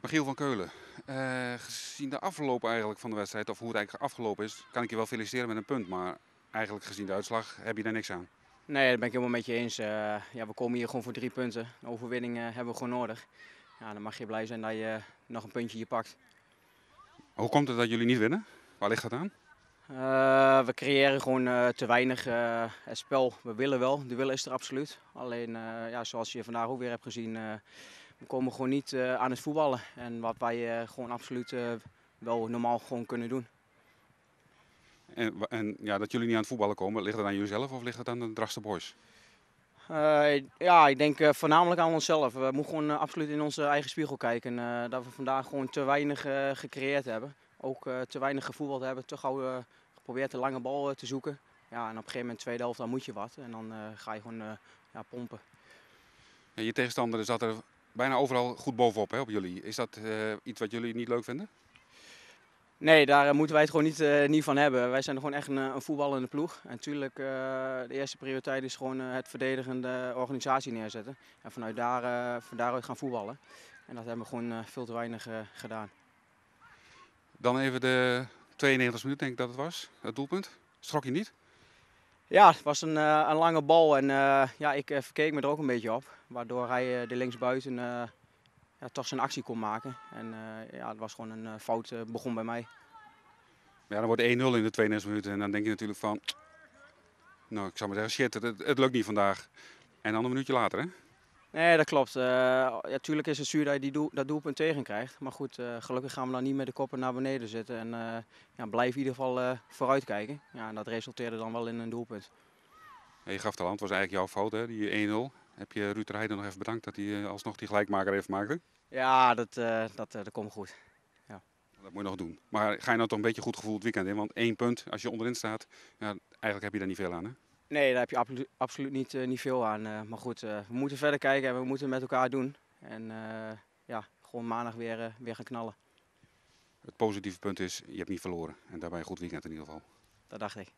Michiel van Keulen, eh, gezien de afloop eigenlijk van de wedstrijd, of hoe het eigenlijk afgelopen is, kan ik je wel feliciteren met een punt. Maar eigenlijk gezien de uitslag heb je daar niks aan. Nee, dat ben ik helemaal met je eens. Eh, ja, we komen hier gewoon voor drie punten. Een overwinning eh, hebben we gewoon nodig. Ja, dan mag je blij zijn dat je nog een puntje hier pakt. Hoe komt het dat jullie niet winnen? Waar ligt dat aan? We creëren gewoon te weinig het spel. We willen wel, de wil is er absoluut. Alleen, ja, zoals je vandaag ook weer hebt gezien, we komen gewoon niet eh, aan het voetballen. En wat wij eh, gewoon absoluut eh, wel normaal gewoon kunnen doen. En, en ja, dat jullie niet aan het voetballen komen, ligt dat aan jullie zelf of ligt dat aan de Drachtse Boys? Ja, ik denk voornamelijk aan onszelf. We moeten gewoon absoluut in onze eigen spiegel kijken. dat we vandaag gewoon te weinig gecreëerd hebben. Ook te weinig gevoetbald hebben. Te gauw geprobeerd de lange bal te zoeken. Ja, en op een gegeven moment, tweede helft, dan moet je wat. En dan ga je gewoon ja, pompen. Ja, je tegenstander zat er bijna overal goed bovenop hè, op jullie. Is dat eh, iets wat jullie niet leuk vinden? Nee, daar eh, moeten wij het gewoon niet, eh, niet van hebben. Wij zijn gewoon echt een, een voetballende ploeg. En natuurlijk, de eerste prioriteit is gewoon eh, het verdedigende organisatie neerzetten. En vanuit daar, van daaruit gaan voetballen. En dat hebben we gewoon veel te weinig gedaan. Dan even de 92 minuten denk ik dat het was, het doelpunt. Schrok je niet? Ja, het was een, eh, een lange bal en eh, ja, ik eh, verkeek me er ook een beetje op. Waardoor hij de linksbuiten ja, toch zijn actie kon maken. En ja, het was gewoon een fout, begon bij mij. Ja, dan wordt 1-0 in de 92 minuten en dan denk je natuurlijk van... Nou, ik zou maar zeggen, shit, het, het lukt niet vandaag. En dan een minuutje later, hè? Nee, dat klopt. Eh ja, tuurlijk is het zuur dat je die doel, dat doelpunt tegen krijgt. Maar goed, eh, gelukkig gaan we dan niet met de koppen naar beneden zitten. En eh ja, blijf in ieder geval eh vooruit kijken. Ja, en dat resulteerde dan wel in een doelpunt. Ja, je gaf het al aan, het was eigenlijk jouw fout, hè, die 1-0. Heb je Ruud Rijden nog even bedankt dat hij alsnog die gelijkmaker heeft gemaakt? Ja, dat, dat, dat komt goed. Dat moet je nog doen. Maar ga je nou toch een beetje goed gevoeld weekend in? Want één punt, als je onderin staat, ja, eigenlijk heb je daar niet veel aan, hè? Nee, daar heb je absolu- absoluut niet, eh, niet veel aan. eh, maar goed, eh, we moeten verder kijken en we moeten het met elkaar doen. En ja, gewoon maandag weer, weer gaan knallen. Het positieve punt is, je hebt niet verloren. En daarbij een goed weekend in ieder geval. Dat dacht ik.